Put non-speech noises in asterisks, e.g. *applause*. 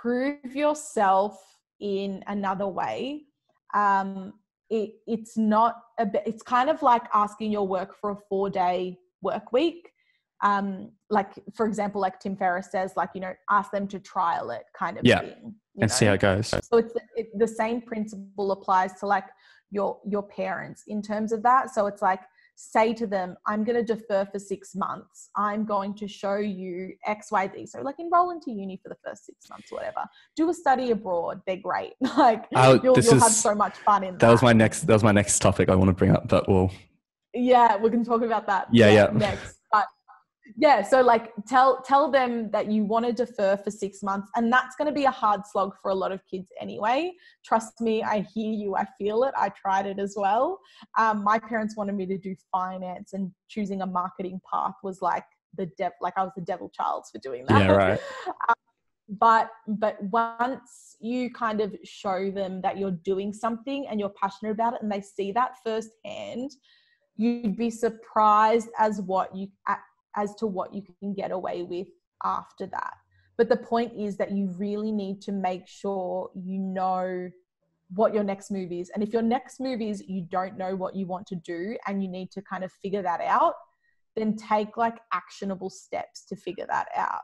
prove yourself in another way um, it, it's not a bit, it's kind of like asking your work for a four day work week. Um, like for example like tim ferriss says like you know ask them to trial it kind of yeah. thing, and know? see how it goes. So it's it, the same principle applies to like your your parents in terms of that. So it's like say to them, I'm going to defer for six months. I'm going to show you X, Y, Z. So, like, enroll into uni for the first six months, whatever. Do a study abroad. They're great. *laughs* Like, uh, you'll, you'll is, have so much fun in that. That was my next. That was my next topic I want to bring up, but we'll. Yeah, we can talk about that. Yeah, yeah. *laughs* Next, yeah so like tell tell them that you want to defer for six months and that's going to be a hard slog for a lot of kids anyway. Trust me i hear you i feel it i tried it as well. Um, my parents wanted me to do finance and choosing a marketing path was like the dev like i was the devil child for doing that. Yeah right. *laughs* Um, but but once you kind of show them that you're doing something and you're passionate about it and they see that firsthand you'd be surprised as what you as to what you can get away with after that. But the point is that you really need to make sure you know what your next move is. And if your next move is you don't know what you want to do and you need to kind of figure that out, then take like actionable steps to figure that out.